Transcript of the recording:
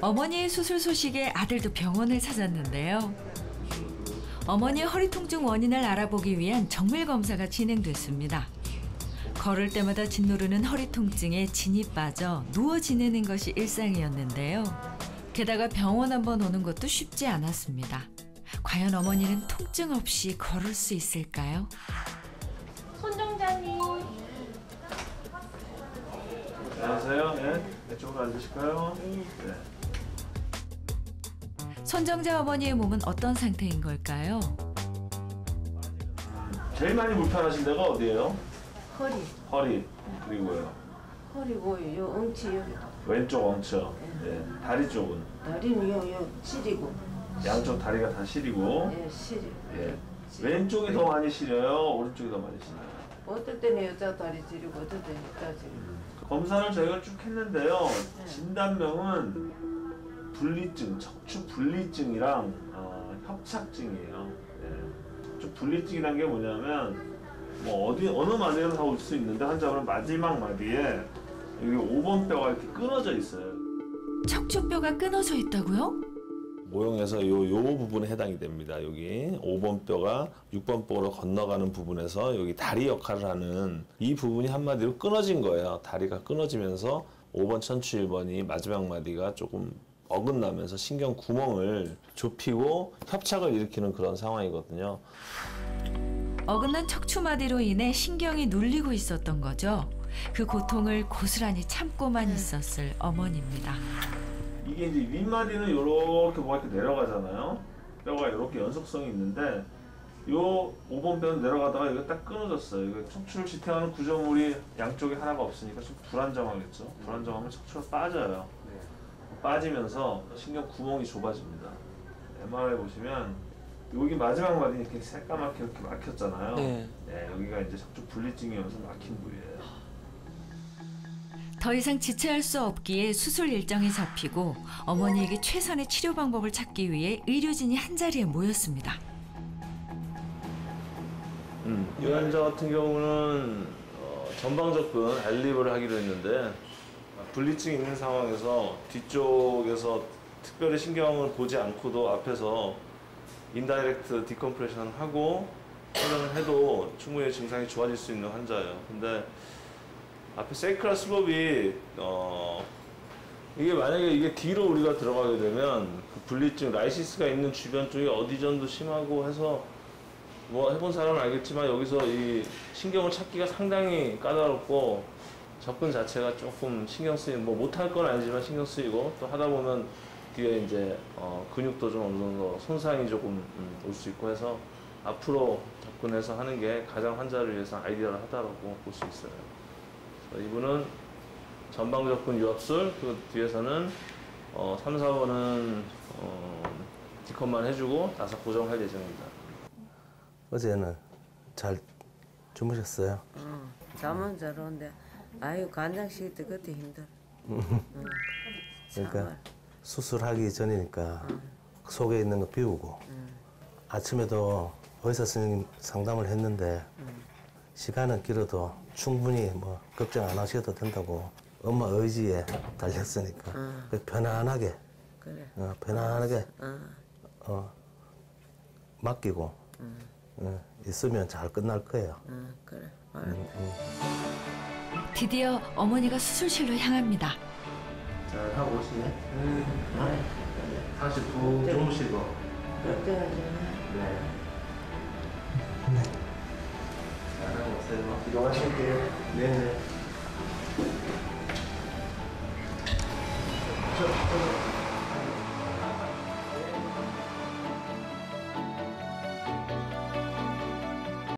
어머니의 수술 소식에 아들도 병원을 찾았는데요. 어머니의 허리 통증 원인을 알아보기 위한 정밀 검사가 진행됐습니다. 걸을 때마다 짓누르는 허리 통증에 진이 빠져 누워 지내는 것이 일상이었는데요. 게다가 병원 한번 오는 것도 쉽지 않았습니다. 과연 어머니는 통증 없이 걸을 수 있을까요? 손정자님. 안녕하세요. 네. 이쪽으로 앉으실까요? 네. 손정자 어머니의 몸은 어떤 상태인 걸까요? 제일 많이 불편하신 데가 어디예요? 허리. 허리 그리고요. 허리고 요 엉치 여기. 왼쪽 엉쳐. 예. 다리 쪽은 다리는 요, 요 시리고. 양쪽 다리가 다 시리고. 예, 시리. 예. 왼쪽이 더 많이 시려요. 오른쪽이 더 많이 시려요. 어떨 때는 여자 다리 지르고 어떨 때는 여자 지르고. 검사를 저희가 쭉 했는데요. 진단명은 분리증, 척추 분리증이랑 어, 협착증이에요. 예. 척추 분리증이란 게 뭐냐면 뭐 어디 어느 마디에나 다올 수 있는데 환자분은 마지막 마디에 여기 5번 뼈가 이렇게 끊어져 있어요. 척추뼈가 끊어져 있다고요? 모형에서 요, 요 부분에 해당이 됩니다. 여기 5번 뼈가 6번 뼈로 건너가는 부분에서 여기 다리 역할을 하는 이 부분이 한마디로 끊어진 거예요. 다리가 끊어지면서 5번 천추 1번이 마지막 마디가 조금 어긋나면서 신경 구멍을 좁히고 협착을 일으키는 그런 상황이거든요. 어긋난 척추 마디로 인해 신경이 눌리고 있었던 거죠. 그 고통을 고스란히 참고만 있었을 어머니입니다. 이게 이제 윗마디는 이렇게 뭐가 이렇게 내려가잖아요. 뼈가 이렇게 연속성이 있는데 요 5번 뼈는 내려가다가 여기 딱 끊어졌어요. 이거 척추를 지탱하는 구조물이 양쪽에 하나가 없으니까 좀 불안정하겠죠. 불안정하면 척추가 빠져요. 빠지면서 신경 구멍이 좁아집니다. MRI 보시면 여기 마지막 마디 이렇게 새까맣게 이렇게 막혔잖아요. 네. 네, 여기가 이제 척추 분리증이 오면서 막힌 부위예요. 더 이상 지체할 수 없기에 수술 일정이 잡히고 어머니에게 최선의 치료 방법을 찾기 위해 의료진이 한 자리에 모였습니다. 음, 이 환자 같은 경우는 어, 전방 접근 알립을 하기로 했는데 분리증 있는 상황에서 뒤쪽에서 특별히 신경을 보지 않고도 앞에서 인다이렉트 디컴프레션 하고 촬영을 해도 충분히 증상이 좋아질 수 있는 환자예요. 근데 앞에 세이크라 스법이 어 이게 만약에 이게 뒤로 우리가 들어가게 되면 그 분리증 라이시스가 있는 주변 쪽이 어디전도 심하고 해서 뭐 해본 사람은 알겠지만 여기서 이 신경을 찾기가 상당히 까다롭고 접근 자체가 조금 신경 쓰이고 뭐 못할 건 아니지만 신경 쓰이고 또 하다 보면 뒤에 이제 어 근육도 좀 어느 정도 손상이 조금 음, 올수 있고 해서 앞으로 접근해서 하는 게 가장 환자를 위해서 아이디어하다고 볼 수 있어요. 그래서 이분은 전방 접근 유압술 그 뒤에서는 어 3, 4번은 어 디컷만 해주고 나사 고정할 예정입니다. 어제는 잘 주무셨어요? 응. 잠은 잘 오는데 아유 간장식 때 그때 힘들어. 응. 그러니까. 수술하기 전이니까 속에 있는 거 비우고 아침에도 의사 선생님 상담을 했는데 시간은 길어도 충분히 뭐 걱정 안 하셔도 된다고 엄마 의지에 달렸으니까 그 편안하게 그래. 어, 편안하게 응. 어, 맡기고 어, 있으면 잘 끝날 거예요. 응. 그래. 드디어 어머니가 수술실로 향합니다. 잘 하고 오시네. 음. 네. 다시 부, 주무시고. 걱정하지 마. 네. 네. 하고 오세요. 이동하실게요. 네네. 저, 저.